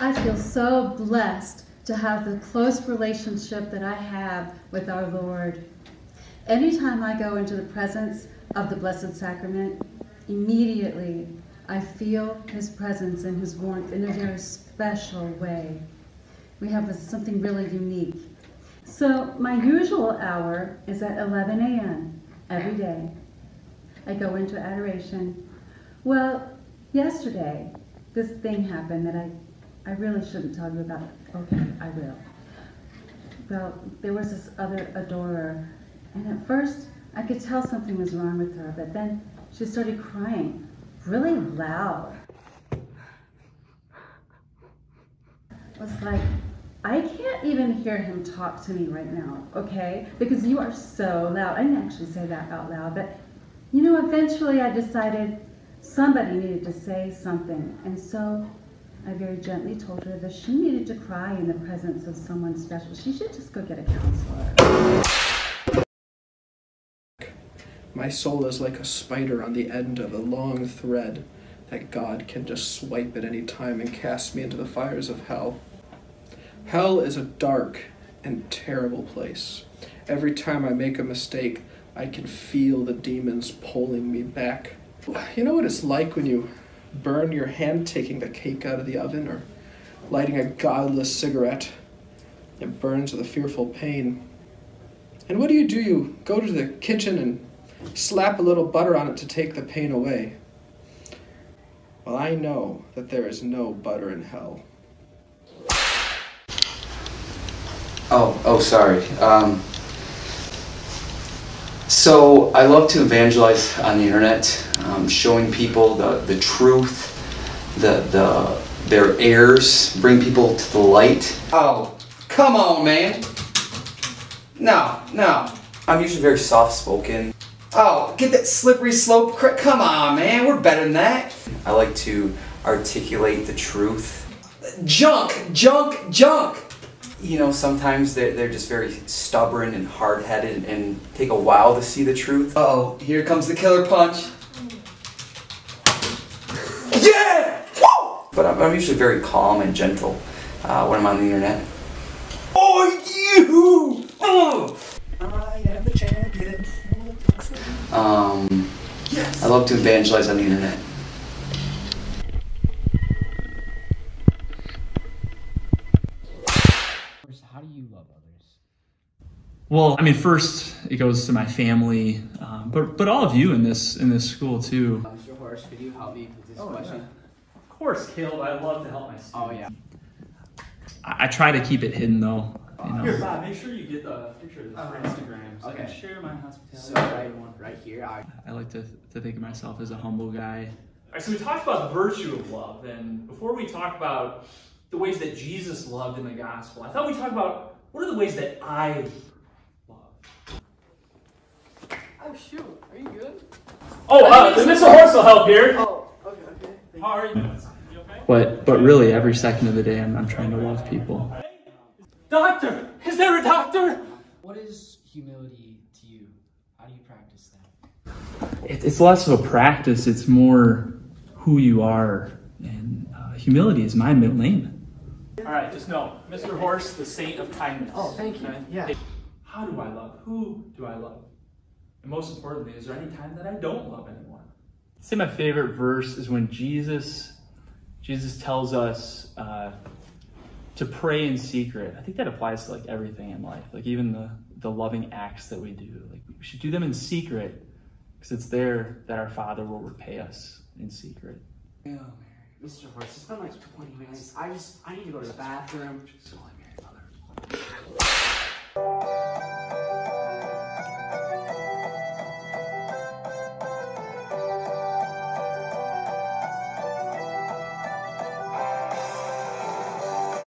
I feel so blessed to have the close relationship that I have with our Lord. Anytime I go into the presence of the Blessed Sacrament, immediately I feel His presence and His warmth in a very special way. We have something really unique. So, my usual hour is at 11 a.m. every day. I go into adoration. Well, yesterday, this thing happened that I, I really shouldn't tell you about. It. Okay, I will. Well, there was this other adorer, and at first I could tell something was wrong with her, but then she started crying really loud. It was like, I can't even hear him talk to me right now, okay? Because you are so loud. I didn't actually say that out loud, but you know, eventually I decided somebody needed to say something. And so I very gently told her that she needed to cry in the presence of someone special. She should just go get a counselor. My soul is like a spider on the end of a long thread that God can just swipe at any time and cast me into the fires of hell. Hell is a dark and terrible place. Every time I make a mistake, I can feel the demons pulling me back. You know what it's like when you burn your hand taking the cake out of the oven or lighting a godless cigarette? It burns with a fearful pain. And what do you do? You go to the kitchen and slap a little butter on it to take the pain away. Well, I know that there is no butter in hell. Oh, oh, sorry. Um, so I love to evangelize on the internet, um, showing people the, the truth, the, the their errors, bring people to the light. Oh, come on, man. No, no. I'm usually very soft-spoken. Oh, get that slippery slope. Come on, man. We're better than that. I like to articulate the truth. Junk, junk, junk you know, sometimes they're, they're just very stubborn and hard-headed and take a while to see the truth. Uh oh here comes the killer punch. Yeah! Woo! But I'm, I'm usually very calm and gentle uh, when I'm on the internet. Oh, you! Oh! I am the champion. Um, yes. I love to evangelize on the internet. Well, I mean, first it goes to my family, um, but but all of you in this in this school too. Mr. Horse, could you help me with this oh, question? Yeah. Of course, Caleb. I love to help my students. Oh yeah. I, I try to keep it hidden though. You know? Here, Bob. Make sure you get the picture of this uh, for Instagram, so okay. I can share my hospitality. So right, right here. I, I like to to think of myself as a humble guy. All right, so we talked about the virtue of love, and before we talk about the ways that Jesus loved in the gospel, I thought we'd talk about what are the ways that I love. Oh shoot, are you good? Oh, uh, Mr. Horse will help here. Oh, okay, okay. How are you? you okay? But but really, every second of the day, I'm, I'm trying to love people. Doctor, is there a doctor? What is humility to you? How do you practice that? It, it's less of a practice; it's more who you are, and uh, humility is my middle name. All right, just know, Mr. Horse, the saint of kindness. Oh, thank you. Okay? Yeah. How do I love? Who do I love? And most importantly, is there any time that I don't love anyone? I'd say my favorite verse is when Jesus Jesus tells us uh, to pray in secret. I think that applies to like everything in life, like even the the loving acts that we do. Like we should do them in secret because it's there that our Father will repay us in secret. Oh, Mary. Mr. Horse, it's been like 20 minutes. I just, I need to go to the bathroom. Mary, Mother.